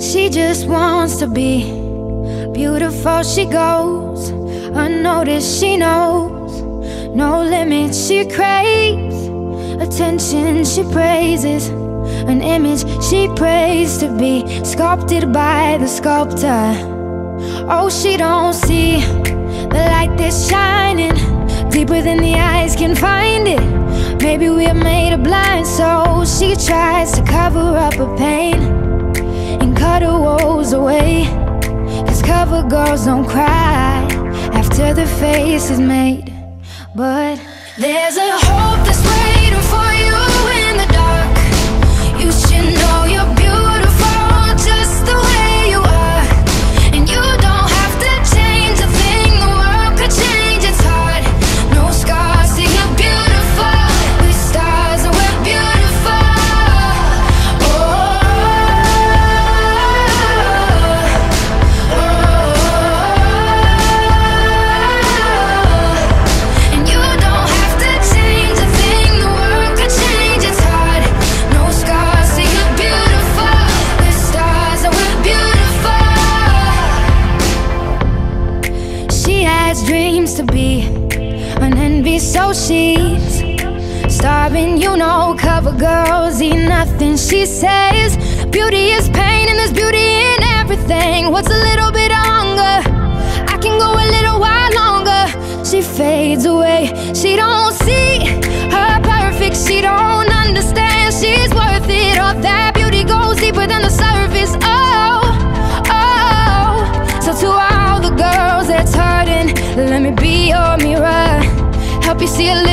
She just wants to be beautiful. She goes unnoticed. She knows no limits. She craves attention. She praises an image she prays to be sculpted by the sculptor. Oh, she don't see the light that's shining deeper than the eyes can find it. Maybe we're made of blind souls. She tries to cover up her pain cut her woes away. Cause cover girls don't cry After the face is made. But there's a hope that's waiting can be so she's starving, you know, cover girls eat nothing. She says beauty is pain see you.